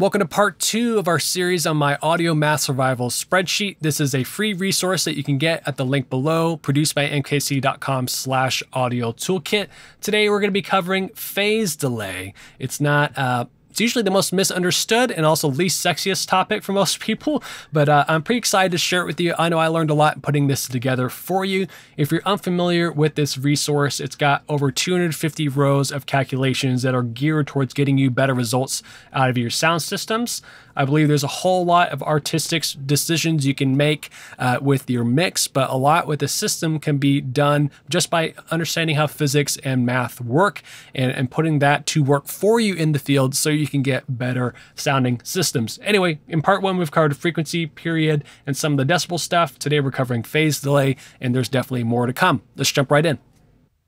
Welcome to part two of our series on my audio math survival spreadsheet. This is a free resource that you can get at the link below, produced by mkc.com slash audio toolkit. Today we're going to be covering phase delay. It's not uh, it's usually the most misunderstood and also least sexiest topic for most people, but uh, I'm pretty excited to share it with you. I know I learned a lot putting this together for you. If you're unfamiliar with this resource, it's got over 250 rows of calculations that are geared towards getting you better results out of your sound systems. I believe there's a whole lot of artistic decisions you can make uh, with your mix, but a lot with the system can be done just by understanding how physics and math work and, and putting that to work for you in the field so you can get better sounding systems. Anyway, in part one, we've covered frequency, period, and some of the decibel stuff. Today, we're covering phase delay, and there's definitely more to come. Let's jump right in.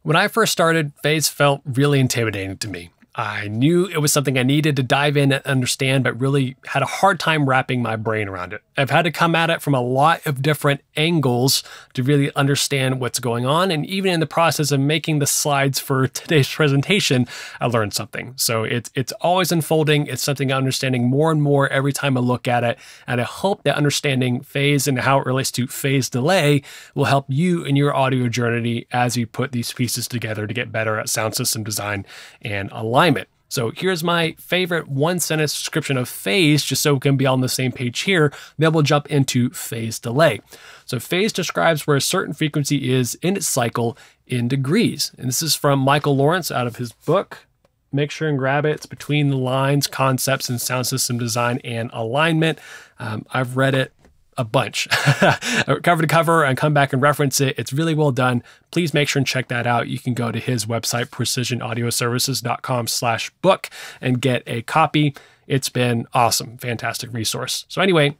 When I first started, phase felt really intimidating to me. I knew it was something I needed to dive in and understand, but really had a hard time wrapping my brain around it. I've had to come at it from a lot of different angles to really understand what's going on. And even in the process of making the slides for today's presentation, I learned something. So it's, it's always unfolding. It's something I'm understanding more and more every time I look at it. And I hope that understanding phase and how it relates to phase delay will help you in your audio journey as you put these pieces together to get better at sound system design and alignment alignment. So here's my favorite one sentence description of phase, just so we can be on the same page here. Then we'll jump into phase delay. So phase describes where a certain frequency is in its cycle in degrees. And this is from Michael Lawrence out of his book. Make sure and grab it. It's between the lines, concepts, and sound system design and alignment. Um, I've read it a bunch, cover to cover, and come back and reference it. It's really well done. Please make sure and check that out. You can go to his website, precisionaudioservices.com slash book and get a copy. It's been awesome, fantastic resource. So anyway,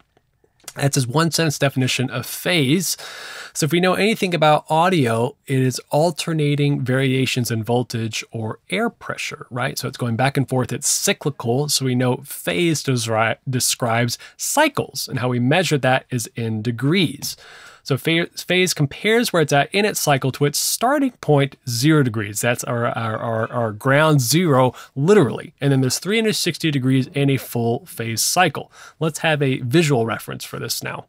that's his one sentence definition of phase. So if we know anything about audio, it is alternating variations in voltage or air pressure, right? So it's going back and forth. It's cyclical. So we know phase describes cycles and how we measure that is in degrees. So phase compares where it's at in its cycle to its starting point, zero degrees. That's our, our, our, our ground zero, literally. And then there's 360 degrees in a full phase cycle. Let's have a visual reference for this now.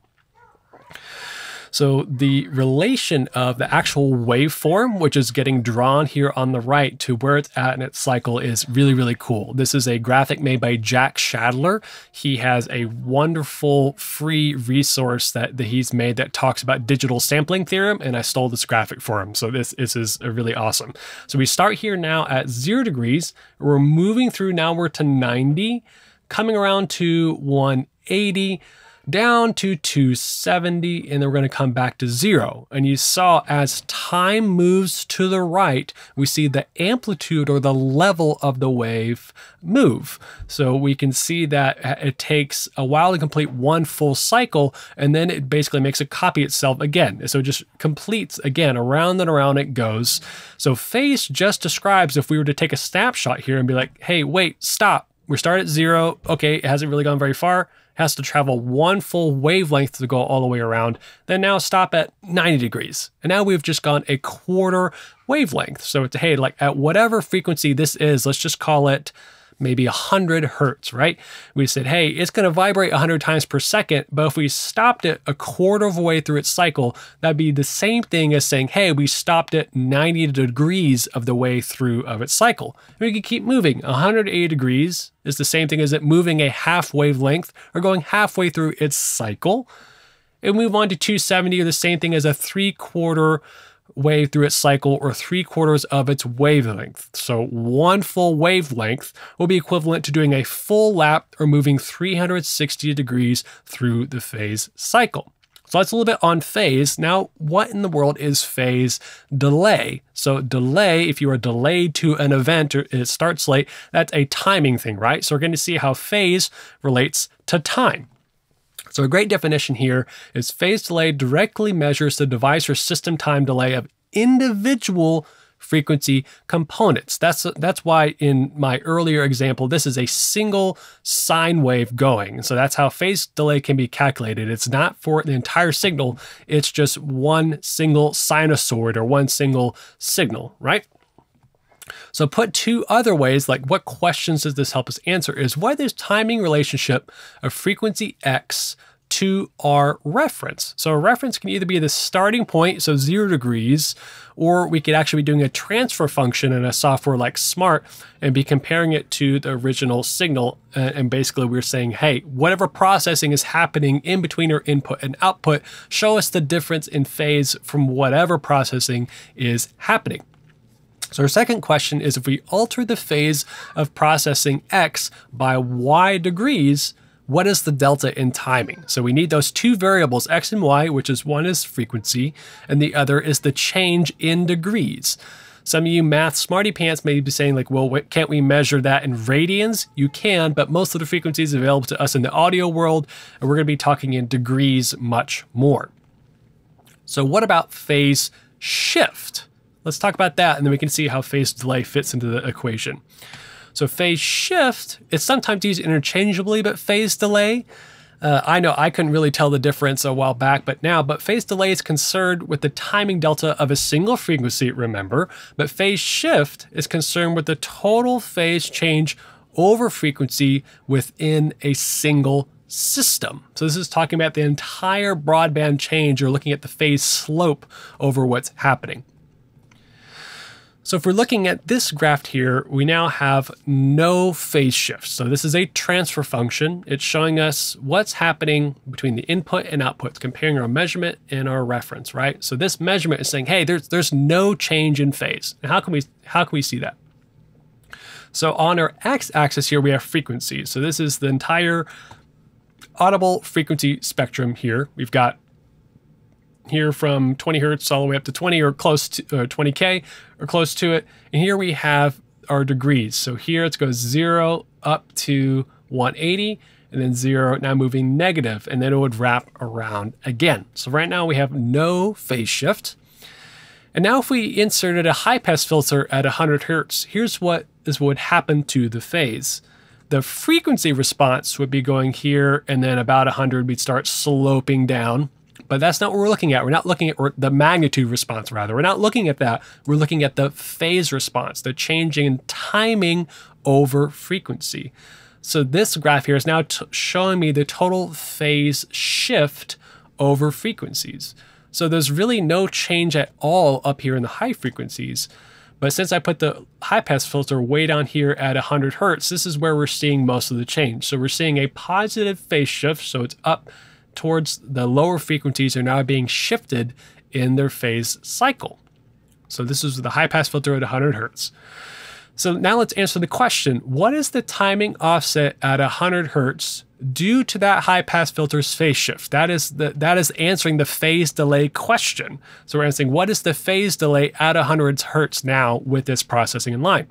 So the relation of the actual waveform, which is getting drawn here on the right to where it's at in its cycle is really, really cool. This is a graphic made by Jack Schaedler. He has a wonderful free resource that, that he's made that talks about digital sampling theorem, and I stole this graphic for him. So this, this is really awesome. So we start here now at zero degrees. We're moving through now we're to 90, coming around to 180, down to 270, and then we're going to come back to zero. And you saw as time moves to the right, we see the amplitude or the level of the wave move. So we can see that it takes a while to complete one full cycle, and then it basically makes a copy itself again. So it just completes again, around and around it goes. So phase just describes if we were to take a snapshot here and be like, hey, wait, stop. We start at zero. Okay, it hasn't really gone very far has to travel one full wavelength to go all the way around, then now stop at 90 degrees. And now we've just gone a quarter wavelength. So it's, hey, like at whatever frequency this is, let's just call it maybe 100 hertz, right? We said, hey, it's going to vibrate 100 times per second, but if we stopped it a quarter of the way through its cycle, that'd be the same thing as saying, hey, we stopped it 90 degrees of the way through of its cycle. And we could keep moving. 180 degrees is the same thing as it moving a half wavelength or going halfway through its cycle. And move on to 270, or the same thing as a three quarter wave through its cycle or three quarters of its wavelength. So one full wavelength will be equivalent to doing a full lap or moving 360 degrees through the phase cycle. So that's a little bit on phase. Now, what in the world is phase delay? So delay, if you are delayed to an event or it starts late, that's a timing thing, right? So we're going to see how phase relates to time. So a great definition here is phase delay directly measures the device or system time delay of individual frequency components. That's, that's why in my earlier example, this is a single sine wave going. So that's how phase delay can be calculated. It's not for the entire signal. It's just one single sinusoid or one single signal, right? So put two other ways, like what questions does this help us answer is what is timing relationship of frequency x to our reference. So a reference can either be the starting point, so zero degrees, or we could actually be doing a transfer function in a software like Smaart and be comparing it to the original signal. Uh, and basically we're saying, hey, whatever processing is happening in between our input and output, show us the difference in phase from whatever processing is happening. So our second question is if we alter the phase of processing x by y degrees, what is the delta in timing? So we need those two variables, x and y, which is one is frequency, and the other is the change in degrees. Some of you math smarty pants may be saying like, well, can't we measure that in radians? You can, but most of the frequencies available to us in the audio world, and we're gonna be talking in degrees much more. So what about phase shift? Let's talk about that, and then we can see how phase delay fits into the equation. So phase shift is sometimes used interchangeably, but phase delay, uh, I know I couldn't really tell the difference a while back, but now, but phase delay is concerned with the timing delta of a single frequency, remember, but phase shift is concerned with the total phase change over frequency within a single system. So this is talking about the entire broadband change. You're looking at the phase slope over what's happening. So if we're looking at this graph here, we now have no phase shift. So this is a transfer function. It's showing us what's happening between the input and output, comparing our measurement and our reference, right? So this measurement is saying, hey, there's there's no change in phase. And how can we how can we see that? So on our x-axis here, we have frequencies. So this is the entire audible frequency spectrum here. We've got here from 20 hertz all the way up to 20 or close to uh, 20K or close to it. And here we have our degrees. So here it goes zero up to 180 and then zero, now moving negative, and then it would wrap around again. So right now we have no phase shift. And now if we inserted a high pass filter at 100 hertz, here's what is what would happen to the phase. The frequency response would be going here, and then about 100, we'd start sloping down. But that's not what we're looking at. We're not looking at the magnitude response, rather. We're not looking at that. We're looking at the phase response, the changing in timing over frequency. So this graph here is now showing me the total phase shift over frequencies. So there's really no change at all up here in the high frequencies. But since I put the high pass filter way down here at 100 hertz, this is where we're seeing most of the change. So we're seeing a positive phase shift, so it's up towards the lower frequencies are now being shifted in their phase cycle. So this is the high pass filter at 100 hertz. So now let's answer the question, what is the timing offset at 100 hertz due to that high pass filter's phase shift? That is the, that is answering the phase delay question. So we're answering what is the phase delay at 100 hertz now with this processing in line?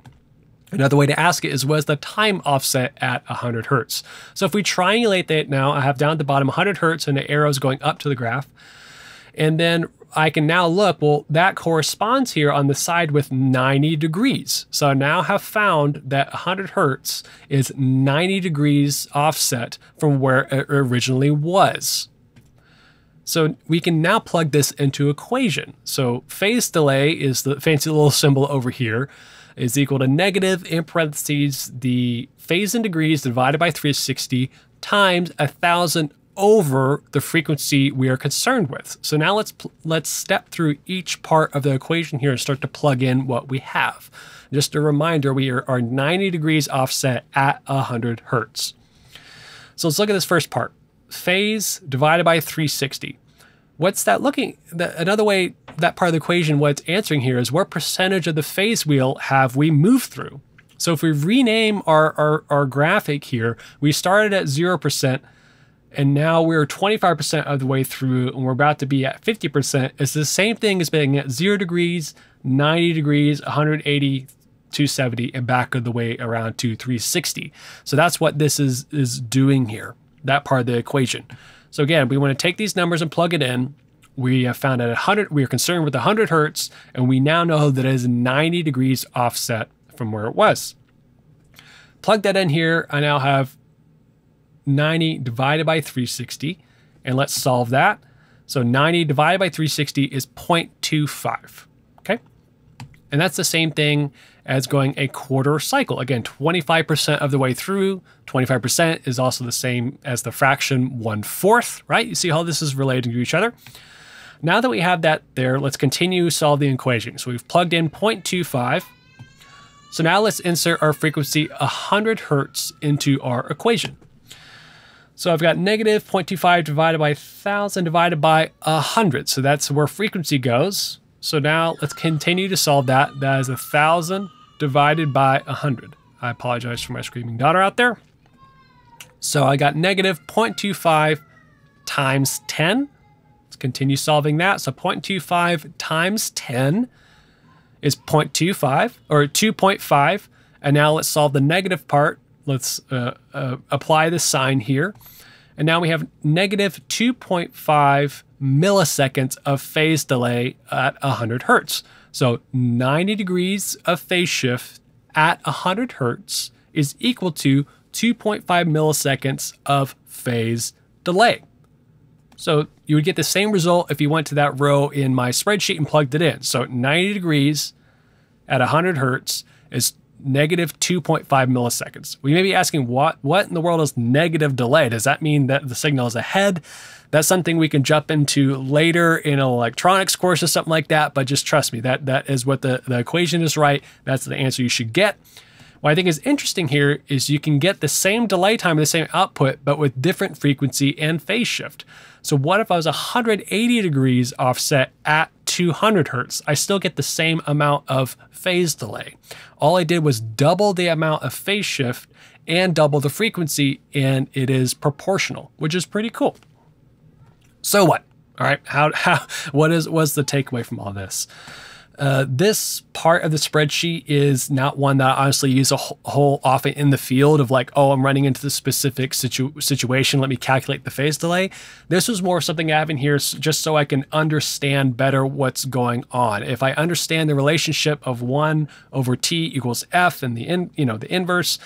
Another way to ask it is what is the time offset at 100 hertz? So if we triangulate that now, I have down at the bottom 100 hertz and the arrows going up to the graph. And then I can now look, well, that corresponds here on the side with 90 degrees. So I now have found that 100 hertz is 90 degrees offset from where it originally was. So we can now plug this into equation. So phase delay is the fancy little symbol over here is equal to negative, in parentheses, the phase in degrees divided by 360 times a 1,000 over the frequency we are concerned with. So now let's let's step through each part of the equation here and start to plug in what we have. Just a reminder, we are, are 90 degrees offset at 100 hertz. So let's look at this first part. Phase divided by 360 what's that looking another way that part of the equation what it's answering here is what percentage of the phase wheel have we moved through? So if we rename our, our, our graphic here we started at 0% and now we're 25% of the way through and we're about to be at 50% it's the same thing as being at 0 degrees 90 degrees 180 270 and back of the way around to 360 so that's what this is is doing here that part of the equation so again, we want to take these numbers and plug it in. We have found at 100, we are concerned with 100 hertz, and we now know that it is 90 degrees offset from where it was. Plug that in here. I now have 90 divided by 360, and let's solve that. So 90 divided by 360 is 0.25, okay? And that's the same thing as going a quarter cycle. Again, 25% of the way through, 25% is also the same as the fraction one fourth, right? You see how this is related to each other. Now that we have that there, let's continue solve the equation. So we've plugged in 0.25. So now let's insert our frequency 100 hertz into our equation. So I've got negative 0.25 divided by 1,000 divided by 100. So that's where frequency goes. So now let's continue to solve that. That is 1,000 divided by 100. I apologize for my screaming daughter out there. So I got negative 0.25 times 10. Let's continue solving that. So 0.25 times 10 is 0.25 or 2.5. And now let's solve the negative part. Let's uh, uh, apply the sign here. And now we have negative 2.5 milliseconds of phase delay at 100 hertz. So 90 degrees of phase shift at 100 hertz is equal to 2.5 milliseconds of phase delay. So you would get the same result if you went to that row in my spreadsheet and plugged it in. So 90 degrees at 100 hertz is negative 2.5 milliseconds. We may be asking what what in the world is negative delay? Does that mean that the signal is ahead? That's something we can jump into later in an electronics course or something like that. But just trust me, that that is what the, the equation is right. That's the answer you should get. What I think is interesting here is you can get the same delay time and the same output, but with different frequency and phase shift. So what if I was 180 degrees offset at 200 hertz? I still get the same amount of phase delay. All I did was double the amount of phase shift and double the frequency, and it is proportional, which is pretty cool. So what? All right, how how what is what's the takeaway from all this? Uh, this part of the spreadsheet is not one that I honestly use a whole often in the field of like, oh, I'm running into the specific situ situation. Let me calculate the phase delay. This was more something I have in here just so I can understand better what's going on. If I understand the relationship of one over t equals f and the in, you know the inverse,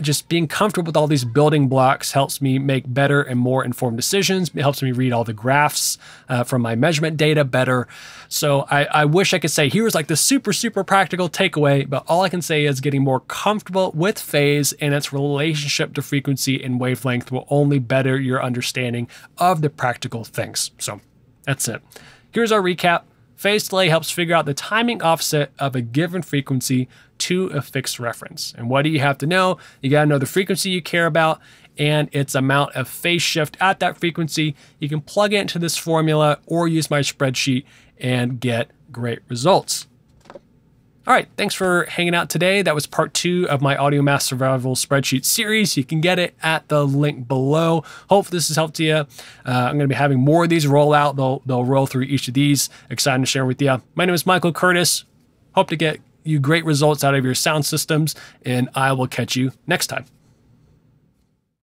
just being comfortable with all these building blocks helps me make better and more informed decisions. It helps me read all the graphs uh, from my measurement data better. So I, I wish I could say here's like the super, super practical takeaway, but all I can say is getting more comfortable with phase and its relationship to frequency and wavelength will only better your understanding of the practical things. So that's it. Here's our recap. Phase delay helps figure out the timing offset of a given frequency to a fixed reference. And what do you have to know? You got to know the frequency you care about and its amount of phase shift at that frequency. You can plug it into this formula or use my spreadsheet and get great results. All right, thanks for hanging out today. That was part two of my Audio Math Survival spreadsheet series. You can get it at the link below. Hope this has helped you. Uh, I'm going to be having more of these roll out. They'll, they'll roll through each of these. Excited to share with you. My name is Michael Curtis. Hope to get you great results out of your sound systems, and I will catch you next time.